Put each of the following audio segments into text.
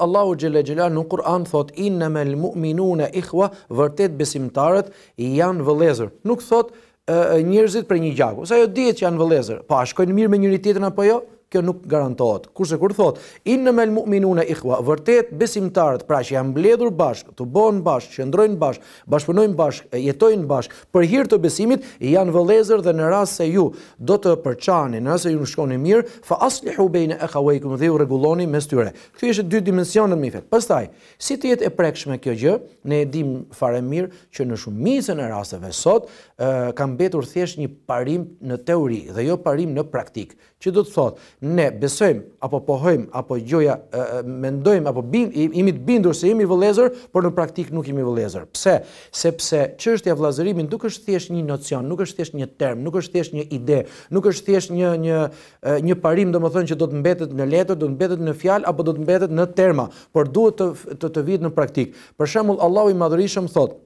Allahu xhelle xhelaluhu në Kur'an thot innamal mu'minuna ikhwa, vërtet besimtarët janë vëllezër. Nuk thot njerëzit prej një gjaku, se ajo dihet që janë vëllezër, po a shkojnë mirë me njëri tjetrin apo jo? kjo nuk garantohet. Kurse kur thotë, Innema el-mu'minuna ikhwa, vërtet besimtarët, pra që janë mbledhur bashkë, tubohen bashkë, qëndrojnë bashkë, bashkëpunojnë bashkë, jetojnë bashkë, për hir të besimit, janë vëllezër dhe në rast se ju do të përçani, në rast se ju nuk shkoni mirë, fa aslihu bejne ekhawejkum dhe ju rregulloni mes tyre. Këtu ishte dy dimensionet e vet. Pastaj, si të jetë e prekshme kjo gjë? Ne e dimë fare mirë që në shumicën e rasteve sot ka mbetur thjesht një parim në teori dhe jo parim në praktikë. Që do të thotë, ne besojmë, apo pohojmë, apo gjoja, mendojmë, apo bind, jemi të bindur se jemi vëllezër, por në praktikë nuk jemi vëllezër. Pse? Sepse çështja e vëllazërimit nuk është thjesht një nocion, nuk është thjesht një term, nuk është thjesht një ide, nuk është thjesht një, një, një parim domethënë që do të mbetet në letër, do të mbetet në fjalë, apo do të mbetet në terma, por duhet të, të, të vihet në praktikë. Për shembull, Allahu i madhërishëm thotë,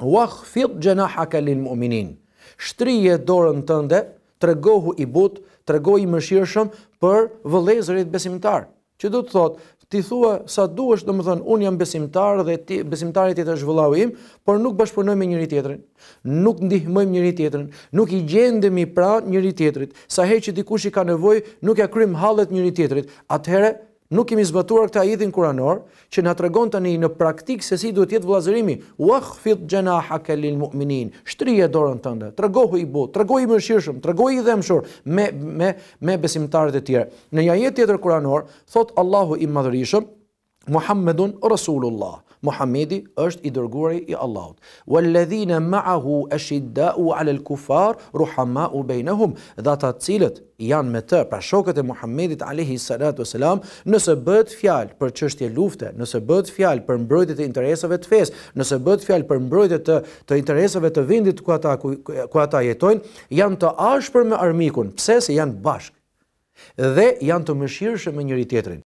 Wakhfid janahaka lil mu'minin, Shtrije dorën tënde, tregohu i butë, tregohu i mëshirshëm për vëllezërit besimtarë. Që do të thotë, ti thua sa duash, domethënë unë jam besimtar dhe besimtari tjetër është vëllau im, por nuk bashkëpunojmë me njëri tjetrin. Nuk ndihmojmë njëri tjetrin, nuk i gjendemi pranë njëri tjetrit. Sa herë që dikush i ka nevojë, nuk ia kryjmë hallet njëri tjetrit. Atëherë Nuk kemi zbatuar këtë ajetin kuranor që na tregon tani në praktikë se si duhet të jetë vëllazërimi, Wakhfid janahaka lil mu'minin, shtrije dorën tënde, tregohu i butë, tregohu i mëshirshëm, tregohu i dhembshur me me me besimtarët e tjerë. Në një ajet tjetër kuranor thotë Allahu i Madhërishëm, Muhammedun Rasulullah, Muhamedi është i dërguari i Allahut. Wal-ladhina ma'ahu ashidda'u 'alal kufar ruhama'u bejnahum, dhe ata të cilët janë me të, pra shokët e Muhamedit alejhi salatu ue selam, nëse bëhet fjalë për çështje lufte, nëse bëhet fjalë për mbrojtje të interesave të fesë, nëse bëhet fjalë për mbrojtje të të interesave të vendit ku ata ku ata jetojnë, janë të ashpër me armikun, pse se janë bashkë dhe janë të mëshirshëm me njëri-tjetrin.